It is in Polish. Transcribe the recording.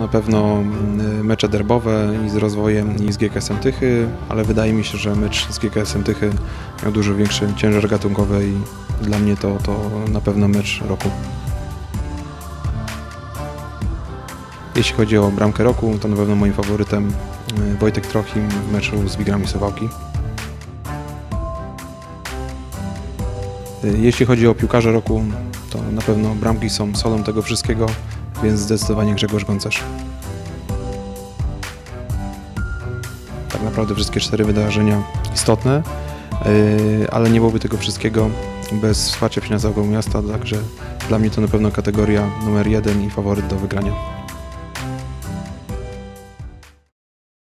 na pewno mm, mecze derbowe i z rozwojem i z GKS-em Tychy, ale wydaje mi się, że mecz z GKS-em Tychy miał dużo większy ciężar gatunkowy i dla mnie to, to na pewno mecz roku. Jeśli chodzi o bramkę roku, to na pewno moim faworytem y, Wojtek Trochim w meczu z Wigrami Suwałki. Y, Jeśli chodzi o piłkarza roku, to na pewno bramki są solą tego wszystkiego, więc zdecydowanie Grzegorz Goncerz. Tak naprawdę wszystkie cztery wydarzenia istotne, yy, ale nie byłoby tego wszystkiego bez wsparcia finansowego miasta, także dla mnie to na pewno kategoria numer jeden i faworyt do wygrania.